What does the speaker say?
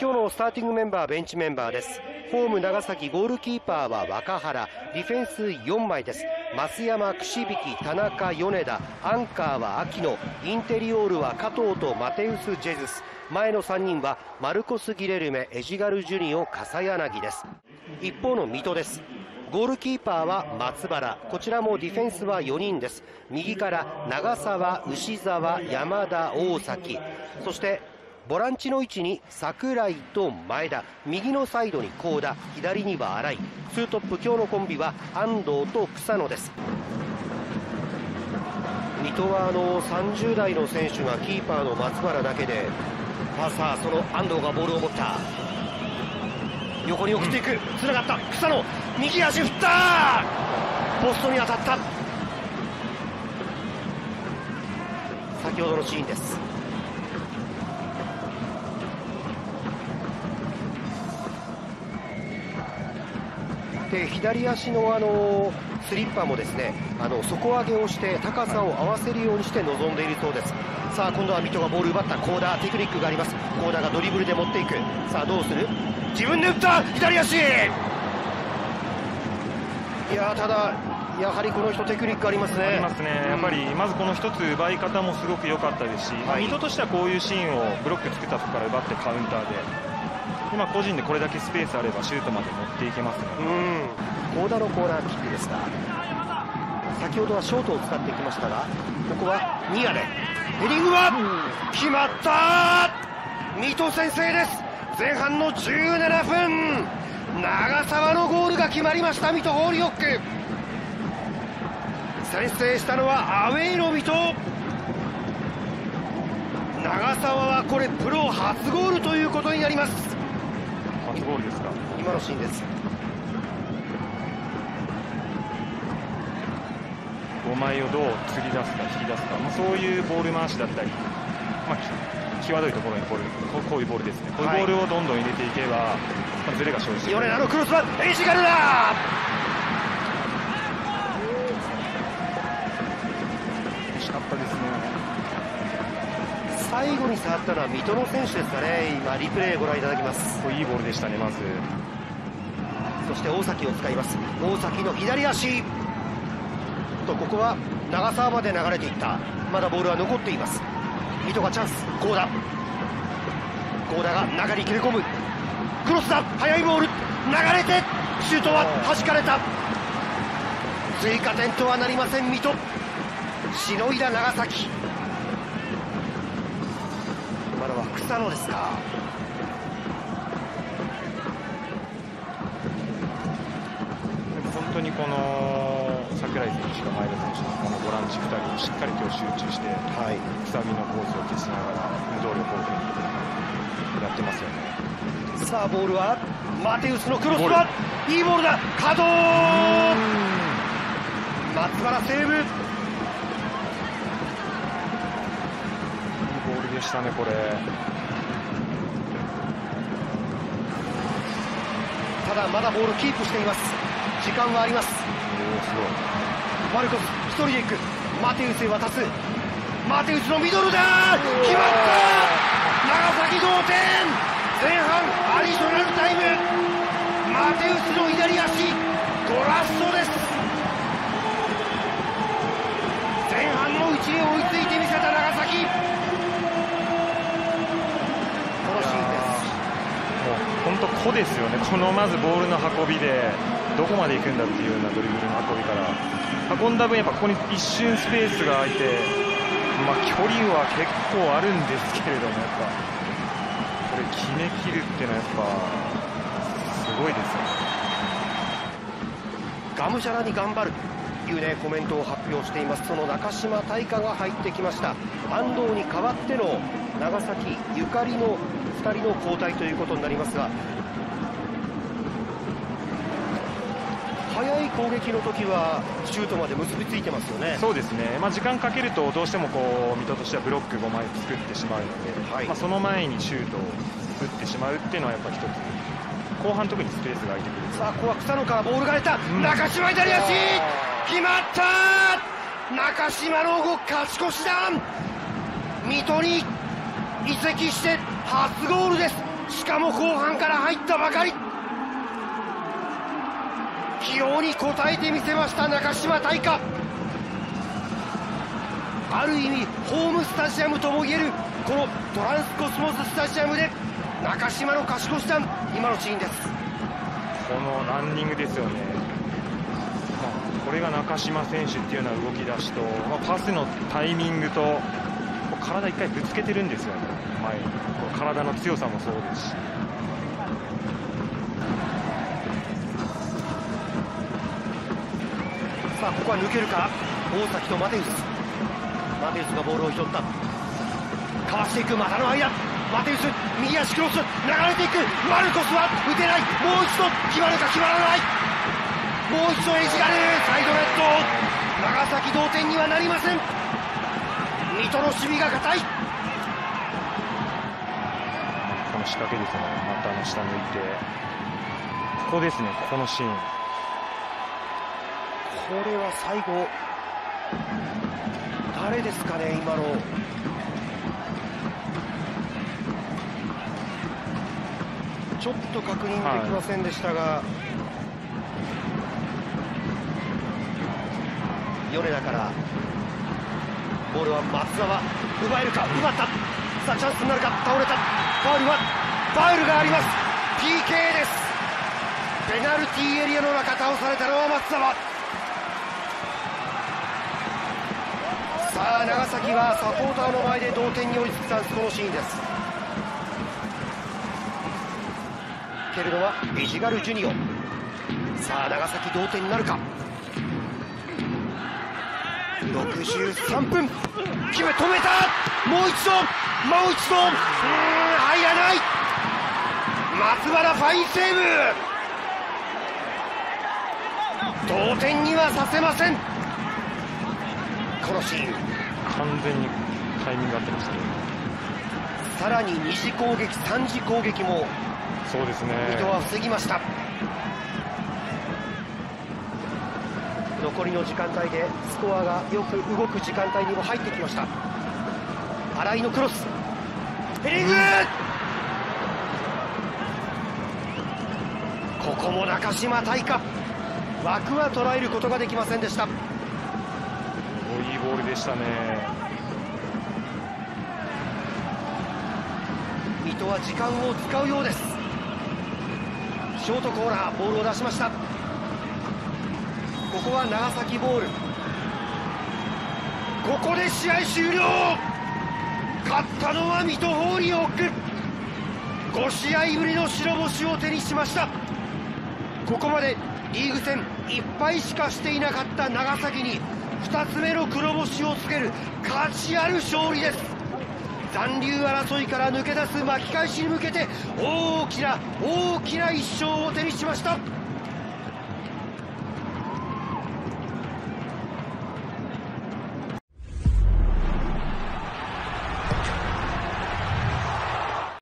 今日のスターティングメンバーベンチメンバーです。ホーム長崎ゴールキーパーは若原。ディフェンス4枚です。増山、串引田中、米田。アンカーは秋野。インテリオールは加藤とマテウス・ジェズス。前の3人はマルコス・ギレルメエジガル・ジュニオ笠柳です。一方の水戸です。ゴールキーパーは松原。こちらもディフェンスは4人です。右から長沢、牛沢、山田、大崎。そしてボランチの位置に櫻井と前田。右のサイドに高田。左には新井。ツートップ今日のコンビは安藤と草野です。水戸はあの30代の選手がキーパーの松原だけでさあその安藤がボールを持った。横に送っていく、つながった。草野右足振った。ポストに当たった。先ほどのシーンです。で左足のあのスリッパもですねあの底上げをして高さを合わせるようにして臨んでいるそうです。さあ今度は水戸がボール奪ったコーダーテクニックがあります。コーダーがドリブルで持っていく。さあどうする？自分で打った！左足！いやただやはりこの人テクニックありますね。ありますね、やっぱりまずこの一つ奪い方もすごく良かったですし、はい、水戸としてはこういうシーンをブロック作ったとこから奪ってカウンターで今個人でこれだけスペースあればシュートまで持っていけますねうん。田のコーナーキックですが先ほどはショートを使ってきましたがここはニアでヘディングは決まった。水戸先生です。前半の17分。長沢のゴールが決まりました。水戸ホーリオック。先制したのはアウェイの水戸。長沢はこれプロ初ゴールということになります初ゴールですか。今のシーンです。5枚をどう釣り出すか引き出すか、まあ、そういうボール回しだったり、まあ、際どいところにこうこういうボールですね。こういうボールをどんどん入れていけば、まあ、ズレが生じて米田のクロスバエイジガルだ最後に触ったのは水戸の選手ですかね、今、リプレイご覧いただきます。いいボールでしたね、まず。そして大崎を使います、大崎の左足。とここは長沢まで流れていった、まだボールは残っています。水戸がチャンス、合田。合田が中に切れ込む。クロスだ、速いボール、流れて、シュートは弾かれた。追加点とはなりません、水戸。しのいだ長崎。は草野ですか？本当にこの櫻井選手と前田選手のこのボランチ2人をしっかり今日集中して、はい、くさびのコースを消しながら運動力をやってますよね。さあボールはマテウスのクロスはいいボールだ。加藤。松原セーブでしたね、これ。ただ、まだボールキープしています。時間はあります。おすごい。マルコス、一人で行く。マテウスへ渡す。マテウスのミドルだ決まった長崎同点前半アディショナルタイムマテウスの左足ゴラッソです前半のうちに追いついてみせた長崎本当、個ですよね、このまずボールの運びで、どこまで行くんだっていうようなドリブルの運びから、運んだ分、やっぱここに一瞬スペースが空いて、まあ、距離は結構あるんですけれども、やっぱ、これ、決めきるっていうのは、やっぱ、すごいですよね。がむしゃらに頑張る。いうねコメントを発表しています。その中島大花が入ってきました。安藤に代わっての長崎ゆかりの2人の交代ということになりますが速い攻撃の時はシュートまで結びついてますよね。そうですね、まあ、時間かけるとどうしてもこう水戸としてはブロック5枚作ってしまうので、はい、まあ、その前にシュートを打ってしまうっていうのはやっぱ一つ後半特にスペースが空いてくる。さあここは草野からボールが出た、うん、中島左足決まった中島の動勝ち越しだ水戸に移籍して初ゴールです。しかも後半から入ったばかり。起用に応えてみせました中島大花ある意味ホームスタジアムともいえるこのトランスコスモススタジアムで中島の勝ち越し弾今のシーンです。このランニングですよね、これが中島選手っていうような動き出しと、まあ、パスのタイミングと体一回ぶつけてるんですよね。前に。体の強さもそうですし。さあここは抜けるか。大崎とマテウス。マテウスがボールを拾った。かわしていく。股の間。マテウス右足クロス。流れていく。マルコスは打てない。もう一度。決まるか決まらない。もう一度エジガルサイドネット長崎同点にはなりません。水戸の守備が堅い。この仕掛けですね。股の下抜いて。ここですねここのシーン。これは最後。誰ですかね今の。ちょっと確認できませんでしたが、米田から。ボールは松沢。奪えるか？奪った。さあチャンスになるか？倒れた。ファウルはファウルがあります。PK です。ペナルティーエリアの中倒されたのは松沢。さあ長崎はサポーターの前で同点に追いつくチャンスこのシーンです。蹴るのはビジガルジュニオ。さあ長崎同点になるか？63分。決め止めた。もう一度。もう一度。うん入らない松原ファインセーブ。同点にはさせません。このシーン。完全にタイミング合ってましたね。さらに2次攻撃3次攻撃も。そうですね。水戸は防ぎました残りの時間帯でスコアがよく動く時間帯にも入ってきました。新井のクロス。ヘディング！ここも中島枠は捉えることができませんでした。いいボールでしたね。水戸は時間を使うようです。ショートコーナーボールを出しましたここは長崎ボール。ここで試合終了。勝ったのは水戸ホーリーホーク5試合ぶりの白星を手にしました。ここまでリーグ戦1敗しかしていなかった長崎に2つ目の黒星をつける価値ある勝利です。残留争いから抜け出す巻き返しに向けて大きな大きな1勝を手にしました。